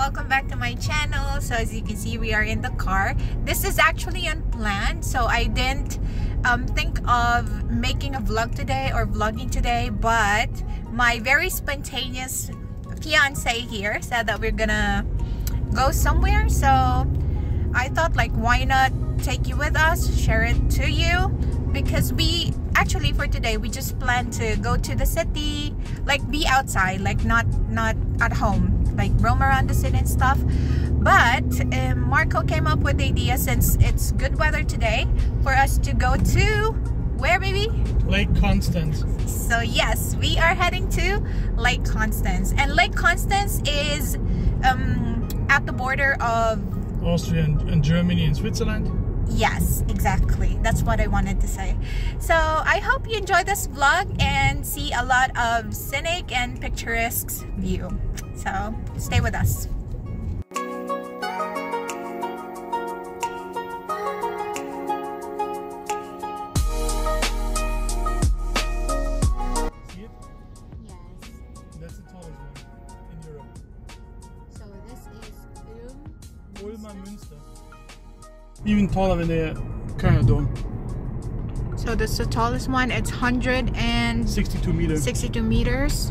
welcome back to my channel. So as you can see, we are in the car. This is actually unplanned, so I didn't um, think of making a vlog today or vlogging today, but my very spontaneous fiance here said that we're gonna go somewhere. So I thought like, why not take you with us, share it to you because we actually for today we just plan to go to the city like be outside like not not at home like roam around the city and stuff but um, Marco came up with the idea since it's good weather today for us to go to where baby Lake Constance so yes we are heading to Lake Constance and Lake Constance is um, at the border of Austria and, and Germany and Switzerland Yes, exactly. That's what I wanted to say. So I hope you enjoy this vlog and see a lot of scenic and picturesque view. So stay with us. See it? Yes. That's the tallest one in Europe. So this is Ulm. Ulmer Even taller than the Kölner Dome. So this is the tallest one. It's 162 meters. 62 meters.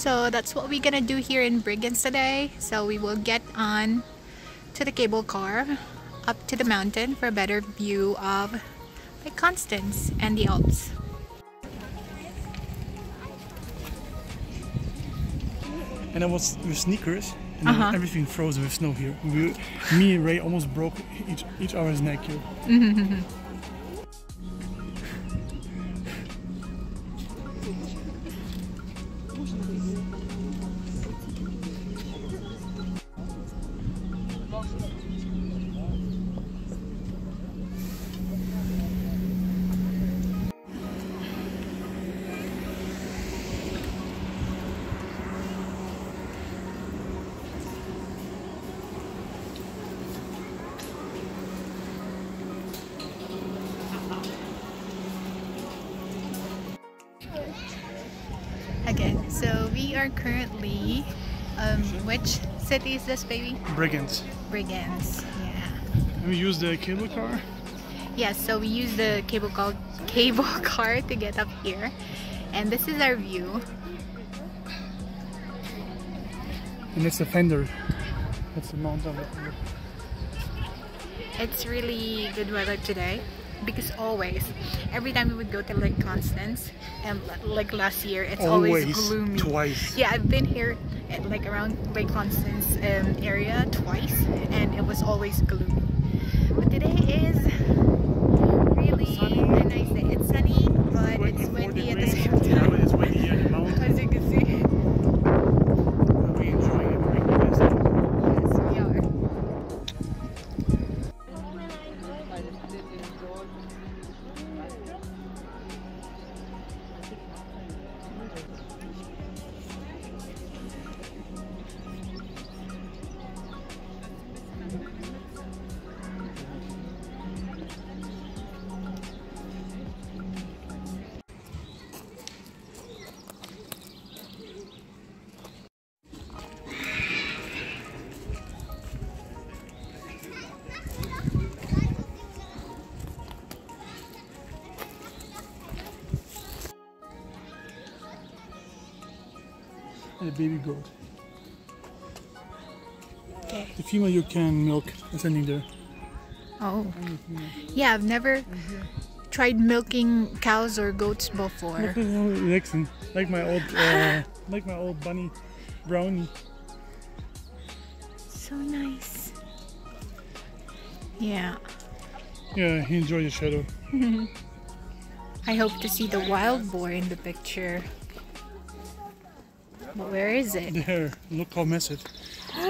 So that's what we're gonna do here in Bregenz today. So we will get on to the cable car up to the mountain for a better view of Lake Constance and the Alps. And I was with sneakers and Uh-huh. everything frozen with snow here. We, me and Ray almost broke each, each other's neck here. city is this, baby? Bregenz. Bregenz. Yeah. And we use the cable car. Yes, so we use the cable car, cable car to get up here, and this is our view. And it's a Pfänder. That's the mount of it. It's really good weather today because always, every time we would go to Lake Constance, and like last year, it's always, Always. gloomy. Twice. Yeah, I've been here at like around Lake Constance um, area twice, and it was always gloomy. A baby goat. Okay. The female you can milk is ending there. Oh. Yeah, I've never tried milking cows or goats before. Look at how it looks and like my old uh, like my old bunny brownie. So nice. Yeah. Yeah, he enjoyed the shadow. I hope to see the wild boar in the picture. But where is it? There, look how massive.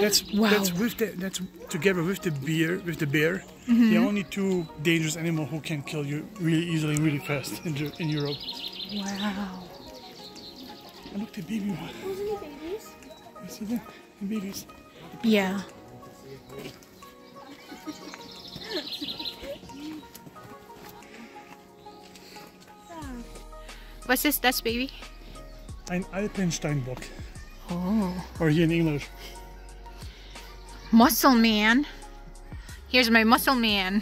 That's Wow. that's with the that's together with the bear with the bear. Mm-hmm. The only two dangerous animal who can kill you really easily really fast in, in Europe. Wow. And look, the baby one. Those are the babies. You see them? The babies. Yeah. What's this? That's baby? Ein Alpensteinbock. Oh. Or here in English. Muscle man. Here's my muscle man.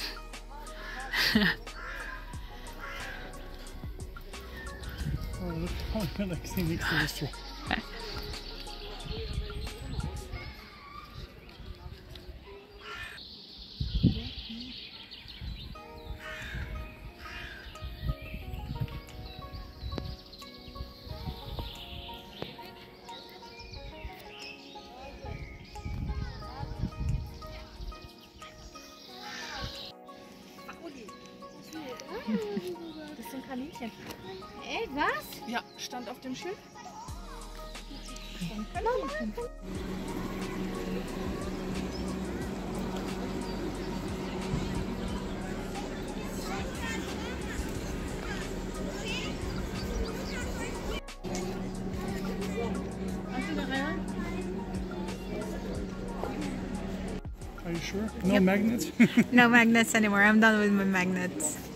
Oh, was? Ja, stand auf dem Schild. Are you sure? No Yep. magnets? No magnets anymore. I'm done with my magnets.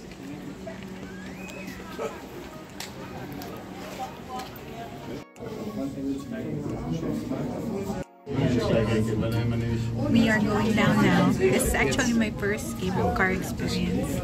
First cable car experience.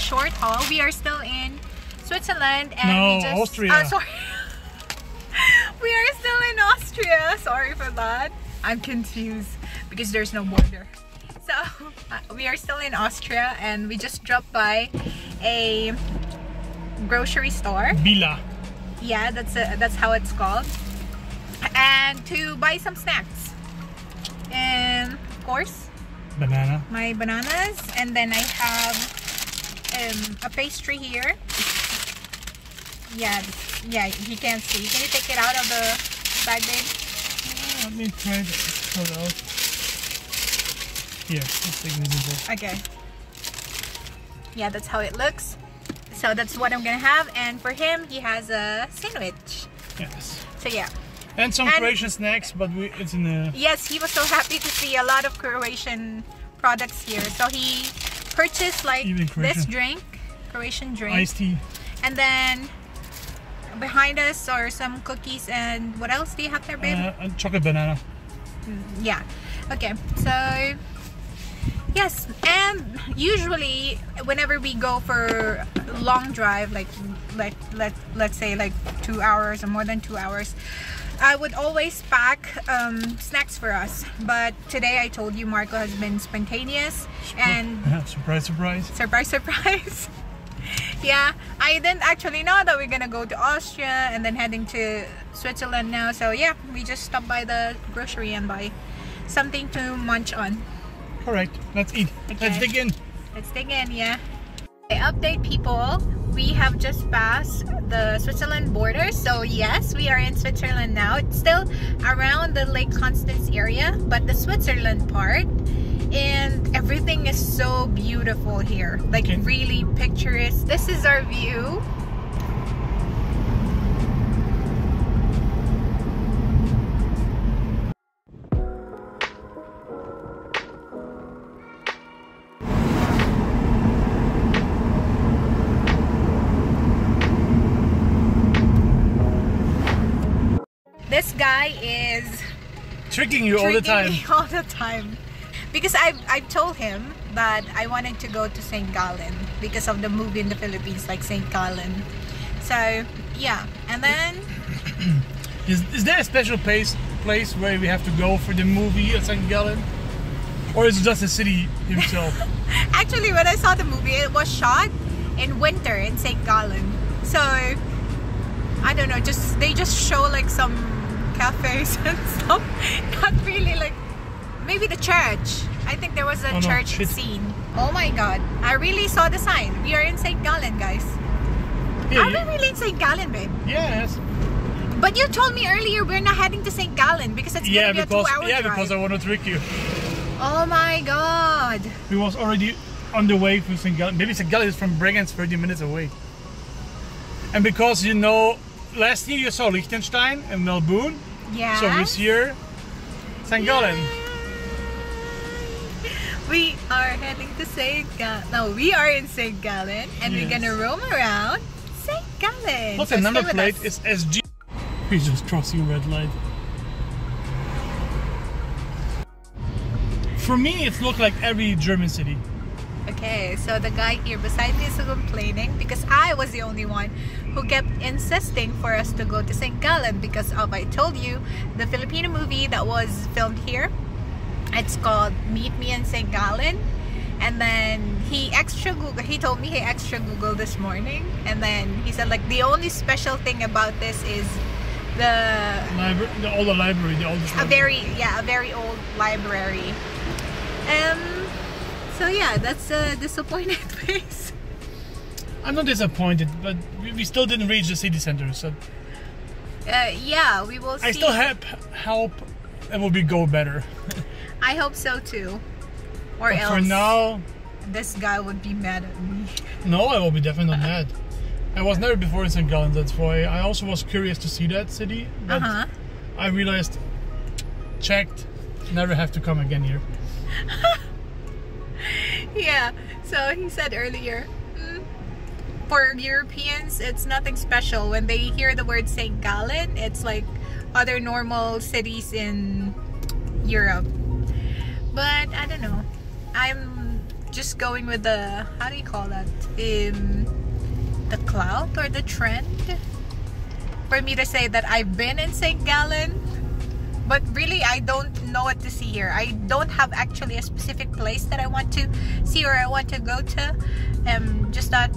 A short haul. We are still in Switzerland and No, we just Austria. Ah, sorry. we are still in Austria. Sorry for that. I'm confused because there's no border. So uh, we are still in Austria and we just dropped by a grocery store. Billa. Yeah, that's a, that's how it's called. And to buy some snacks. And of course, Banana. my bananas and then I have um, a pastry here. Yeah yeah you can't see. Can you take it out of the bag babe? Let me try to cut it out. Here, let's take this okay. Yeah that's how it looks. So that's what I'm gonna have and for him he has a sandwich. Yes. so yeah. And some And- Croatian snacks, but we, it's in the yes he was so happy to see a lot of Croatian products here. So he purchased like this drink Croatian drink iced tea. And then behind us are some cookies and what else do you have there, babe? Uh, chocolate banana. yeah. Okay. So yes, and usually whenever we go for a long drive, like like let let's say like two hours or more than two hours. I would always pack um, snacks for us, but today I told you Marco has been spontaneous and surprise, surprise. surprise surprise yeah i didn't actually know that we're gonna go to austria and then heading to switzerland now so yeah we just stopped by the grocery and buy something to munch on Correct. Let's eat. Let's dig in. let's dig in yeah okay, update people we have just passed the Switzerland border. So yes, we are in Switzerland now. It's still around the Lake Constance area, but the Switzerland part. And everything is so beautiful here. Like Okay. really picturesque. This is our view. This guy is Tricking you all the time. me all the time. Because I've, I've told him that I wanted to go to St. Gallen because of the movie in the Philippines like St. Gallen. So yeah, and then Is, is there a special place place where we have to go for the movie at St. Gallen? Or is it just the city himself? actually when I saw the movie it was shot in winter in St. Gallen. So I don't know, just they just show like some cafes and stuff. Not really like maybe the church. I think there was a Oh, church shit. scene. Oh my god. I really saw the sign. We are in St. Gallen, guys. yeah, Are we really in St. Gallen, babe? yes. But you told me earlier we're not heading to St. Gallen because it's Yeah, be because yeah, drive. because I want to trick you. Oh my god. We was already on the way to St. Gallen. Maybe St. Gallen is from Bregenz 30 minutes away. And because you know, last year you saw Liechtenstein and Melbourne. Yeah. So St. Gallen. We are heading to St. Gallen. No, we are in St. Gallen and we're gonna roam around St. Gallen. What's So the number plate? us. Is SG. We just crossing red light. For me, it looked like every German city. Okay, so the guy here beside me is complaining because I was the only one who kept insisting for us to go to St. Gallen because of I told you the Filipino movie that was filmed here. It's called Meet Me in St. Gallen. And then he extra Google he told me he extra Google this morning and then he said like the only special thing about this is the Libra- the older library, the oldest. a library. very yeah a very old library um so yeah that's a disappointed face I'm not disappointed, but we, we still didn't reach the city center. So uh, yeah we will see I still have help. It will be go better. I hope so too or But else for now, this guy would be mad at me no, I will be definitely not mad. I was never before in St. Gallen, that's why I also was curious to see that city. But uh-huh I realized, checked, never have to come again here. yeah so he said earlier "Mm, for Europeans it's nothing special when they hear the word St. Gallen it's like other normal cities in Europe but I don't know I'm just going with the how do you call that um, the clout or the trend for me to say that I've been in St. Gallen but really I don't know what to see here. I don't have actually a specific place that I want to see or I want to go to. Um, just that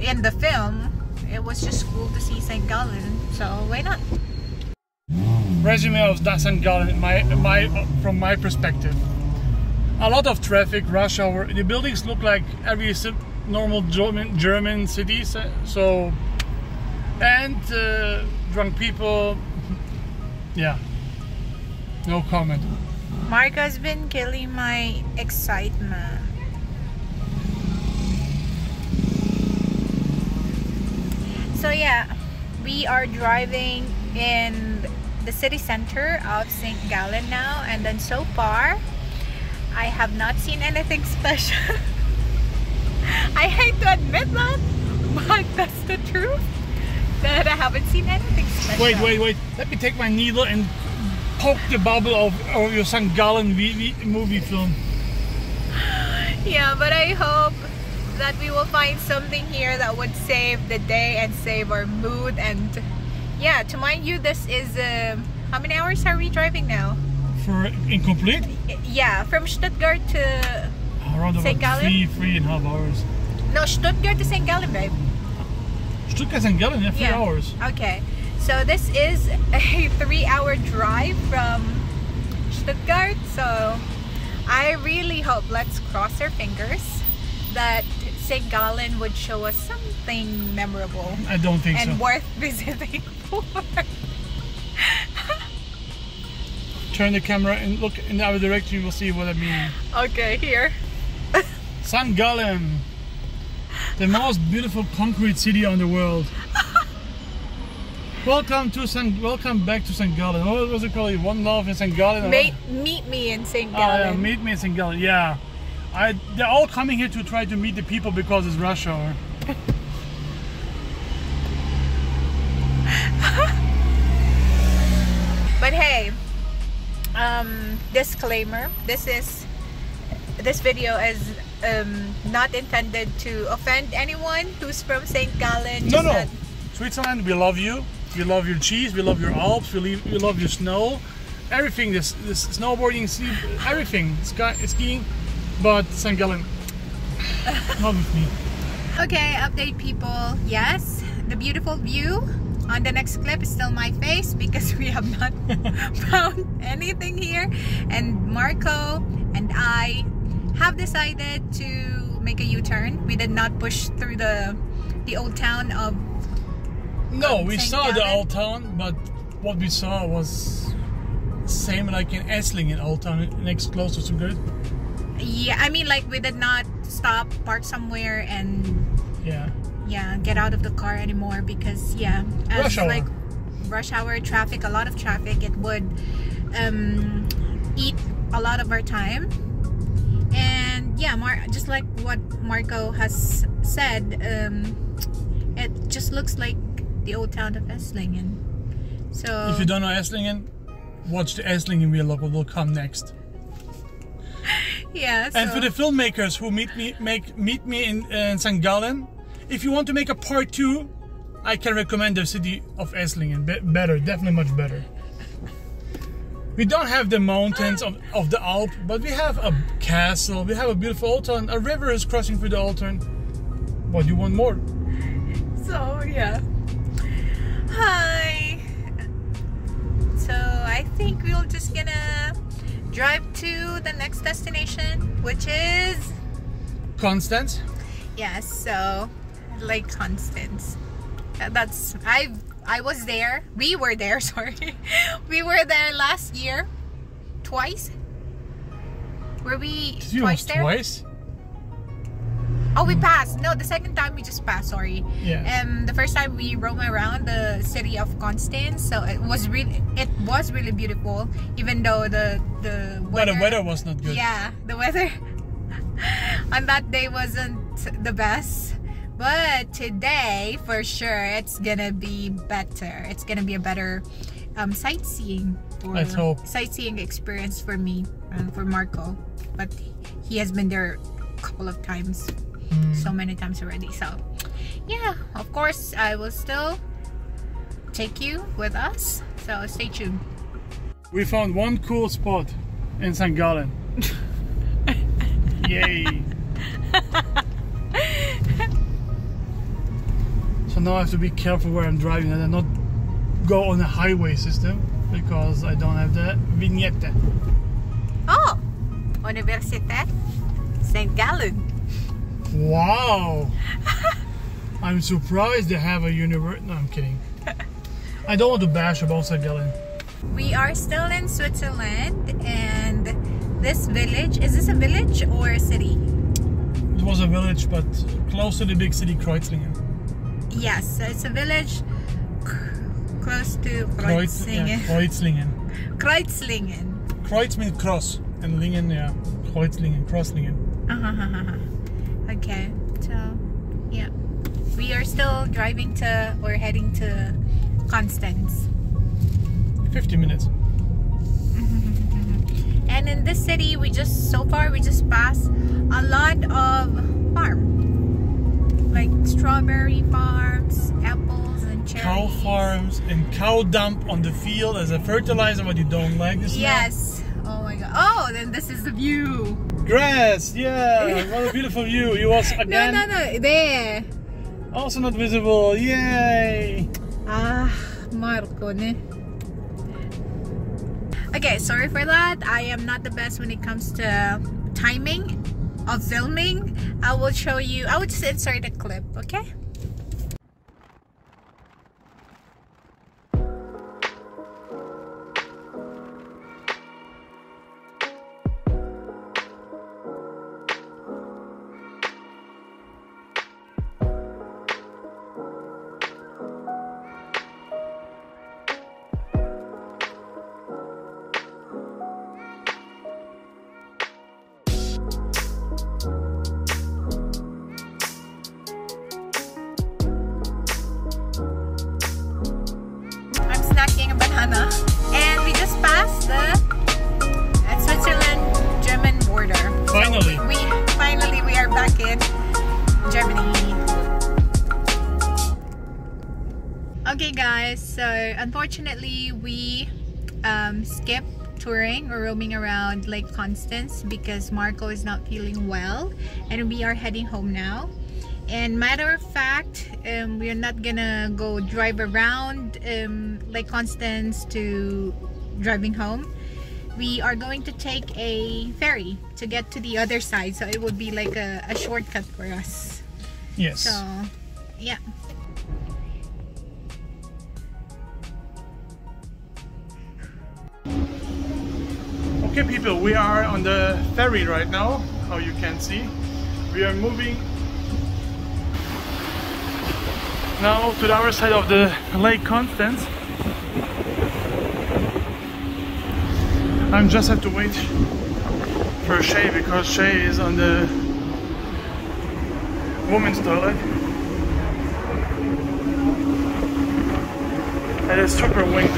in the film, it was just cool to see St. Gallen, so why not? Resume of St. Gallen, my, my, from my perspective. A lot of traffic, rush hour. The buildings look like every normal German, German cities. uh, So, and uh, drunk people. Yeah. No comment. Mark has been killing my excitement. So yeah, we are driving in the city center of St. Gallen now and then so far I have not seen anything special. I hate to admit that, but that's the truth. That I haven't seen anything special. Wait, wait, wait. Let me take my needle and poke the bubble of, of your St. Gallen movie film. Yeah, but I hope that we will find something here that would save the day and save our mood. And yeah, to mind you, this is um, how many hours are we driving now? For incomplete, Yeah, from Stuttgart to around St. about Gallen? three, three and a half hours. no Stuttgart to St. Gallen, babe. Stuttgart St. Gallen, yeah, three Yeah. hours. Okay, so this is a three-hour drive from Stuttgart. So I really hope, let's cross our fingers, that St. Gallen would show us something memorable I don't think and so. worth visiting for. Turn the camera and look in our direction. You will see what I mean. Okay, here. St. Gallen, the most beautiful concrete city on the world. welcome to St. Welcome back to St. Gallen. What was it called? One Love in St. Gallen. Meet, meet me in St. what? Oh, yeah, meet me in St. Gallen. Yeah, I. They're all coming here to try to meet the people because it's rush hour. But hey, um, disclaimer: this is this video is um, not intended to offend anyone who's from St. Gallen. No, no. Switzerland, we love you. We love your cheese. We love your Alps. We, leave, we love your snow. Everything. This, this snowboarding, everything. Sky, skiing. But St. Gallen, not with me. Okay, update people. Yes, the beautiful view on the next clip is still my face because we have not found anything here. And Marco and I have decided to make a U-turn. We did not push through the the old town of No, we St. saw the old town, but what we saw was same like in Esslingen, old town, next closer to good. Yeah. I mean, like we did not stop, park somewhere, and Yeah. yeah, get out of the car anymore because yeah, as Rush hour. like rush hour traffic, a lot of traffic, it would um, eat a lot of our time. And yeah, Mar- just like what Marco has said, um, it just looks like the old town of Esslingen. So If you don't know Esslingen, watch the Esslingen vlog. What will come next. Yeah, And so- for the filmmakers who meet me, make meet me in uh, St. Gallen, if you want to make a part two, I can recommend the city of Esslingen. Be- better, definitely much better. We don't have the mountains of, of the Alp, but we have a castle. We have a beautiful town. A river is crossing through the town. What do you want more? So yeah. Hi. So I think we're just gonna drive to the next destination, which is Constance. yes. So Lake Constance. Uh, That's I. I was there. We were there. Sorry, we were there last year, twice. Were we Did twice there? twice? Oh, we passed. No, the second time we just passed. Sorry. Yeah. Um, the first time we roam around the city of Constance, so it was really, it was really beautiful. Even though the the weather, the weather was not good. yeah, the weather on that day wasn't the best. But today, for sure, it's gonna be better. It's gonna be a better um, sightseeing or sightseeing experience for me and for Marco. But he has been there a couple of times. Mm. so many times already. So, yeah, of course, I will still take you with us. So stay tuned. We found one cool spot in St. Gallen. Yay! so now I have to be careful where I'm driving and I not go on a highway system because I don't have the vignette. Oh, Université St. Gallen. Wow! I'm surprised they have a university. No, I'm kidding. I don't want to bash about St. Gallen. We are still in Switzerland, and this village is this a village or a city? It was a village, but close to the big city Kreuzlingen. Yes, so it's a village close to Kreuz, yeah, Kreuzlingen. Kreuzlingen. Kreuzlingen. Kreuz means cross, and Lingen, yeah, Kreuzlingen, Crosslingen. Uh-huh, uh-huh, uh-huh. Okay, so yeah, we are still driving to or heading to Constance. 50 minutes. And in this city, we just so far we just passed a lot of farm, like strawberry farms, apples and cherries. Cow farms and cow dump on the field as a fertilizer, what you don't like this Yes. Oh my god. Oh, then this is the view. Grass, yeah, what a beautiful view. You was No, again no, no. There. also not visible. Yay! Ah, Marco, ne? Okay, sorry for that. I am not the best when it comes to timing of filming, I will show you. I will just insert a clip, okay? Banana. And we just passed the uh, Switzerland-German border. So Finally. we finally we are back in Germany. Okay guys, so unfortunately we um, skipped touring or roaming around Lake Constance because Marco is not feeling well and we are heading home now. And matter of fact, um, we are not gonna go drive around um, Lake Constance to driving home. We are going to take a ferry to get to the other side, so it would be like a, a shortcut for us. Yes. So, yeah. Okay, people, we are on the ferry right now, how you can see. We are moving now to the other side of the Lake Constance. I just have to wait for Shay because Shay is on the women's toilet. And it's super windy.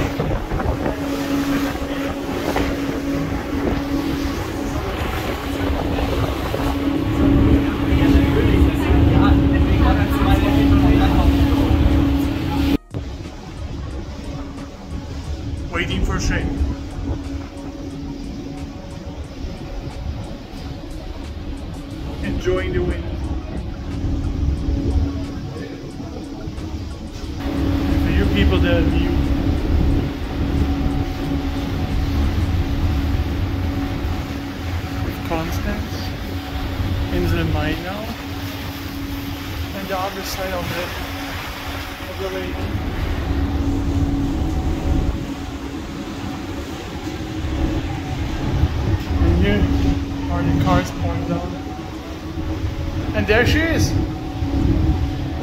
waiting for Shay. Enjoying the wind. For you people, the view. With Constance, Insel Mainau, and the other side of the, of the lake. And here are the cars pulling down. And there she is.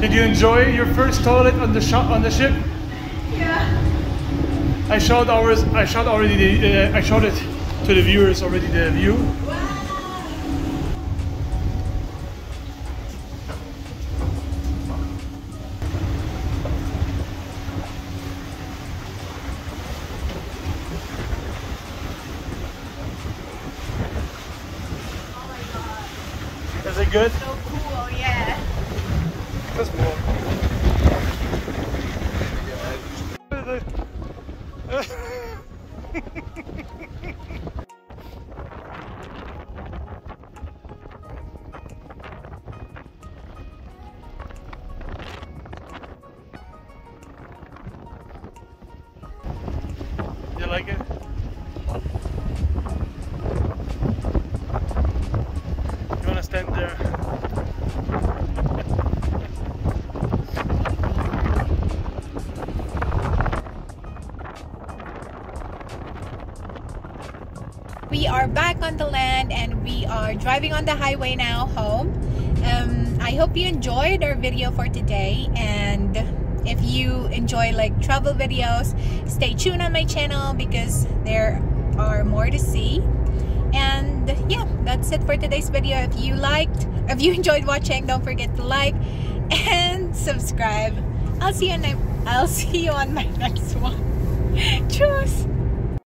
Did you enjoy your first toilet on the shop on the ship? Yeah. I showed ours. I showed already the. Uh, I showed it to the viewers already the view. Is like it? You wanna stand there? We are back on the land and we are driving on the highway now home. Um, I hope you enjoyed our video for today and you enjoy like travel videos, stay tuned on my channel because there are more to see. And yeah, that's it for today's video. If you liked, if you enjoyed watching, don't forget to like and subscribe. I'll see you on I'll see you on my next one. Cheers.